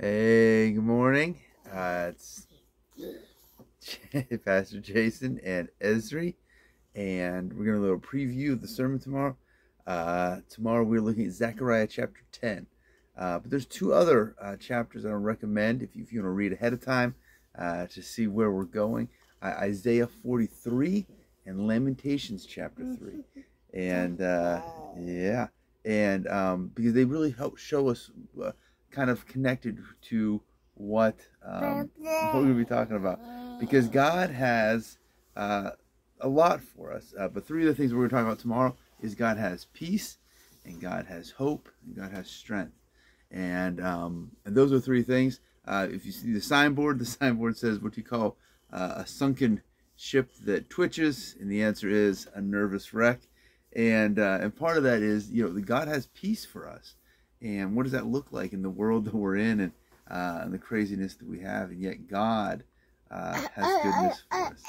Hey, good morning. Uh, it's Pastor Jason and Esri, and we're going to do a little preview of the sermon tomorrow. Uh, tomorrow we're looking at Zechariah chapter 10. Uh, but there's two other uh, chapters I recommend if you, if you want to read ahead of time uh, to see where we're going. Isaiah 43 and Lamentations chapter 3. And uh, yeah, and um, because they really help show us uh, kind of connected to what um, what we're to be talking about. Because God has uh, a lot for us. Uh, but three of the things we're going to talk about tomorrow is God has peace, and God has hope, and God has strength. And um, and those are three things. Uh, if you see the signboard, the signboard says what you call uh, a sunken ship that twitches, and the answer is a nervous wreck. And uh, and part of that is you know God has peace for us, and what does that look like in the world that we're in, and uh, and the craziness that we have, and yet God uh, has goodness for us.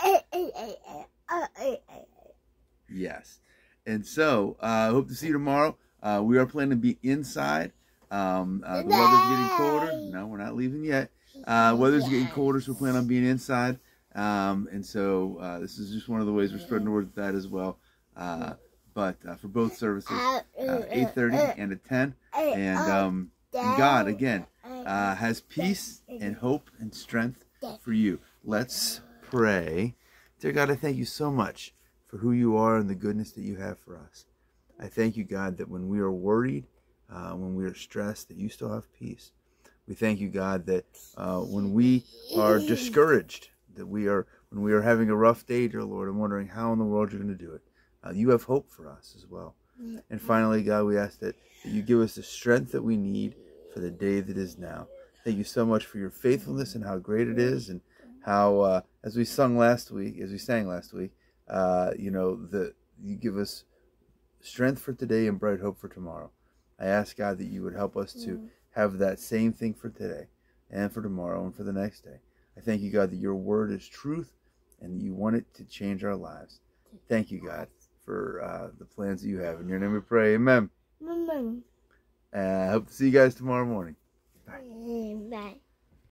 Yes, and so I uh, hope to see you tomorrow. Uh, we are planning to be inside. Um, uh, the weather's getting colder. No, we're not leaving yet. Uh, weather's getting colder, so we plan on being inside. Um, and so uh, this is just one of the ways we're spreading the word that as well. Uh, but uh, for both services, uh, 8.30 and at 10. And um, God, again, uh, has peace and hope and strength for you. Let's pray. Dear God, I thank you so much for who you are and the goodness that you have for us. I thank you, God, that when we are worried, uh, when we are stressed, that you still have peace. We thank you, God, that uh, when we are discouraged, that we are when we are having a rough day, dear Lord, and wondering how in the world you're going to do it. Uh, you have hope for us as well. And finally, God, we ask that, that you give us the strength that we need for the day that is now. Thank you so much for your faithfulness and how great it is, and how, uh, as we sung last week, as we sang last week, uh, you know, that you give us strength for today and bright hope for tomorrow. I ask God that you would help us to have that same thing for today and for tomorrow and for the next day. I thank you, God, that your word is truth and that you want it to change our lives. Thank you, God, for uh, the plans that you have. In your name we pray. Amen. Amen. Uh, I hope to see you guys tomorrow morning. Bye. Bye.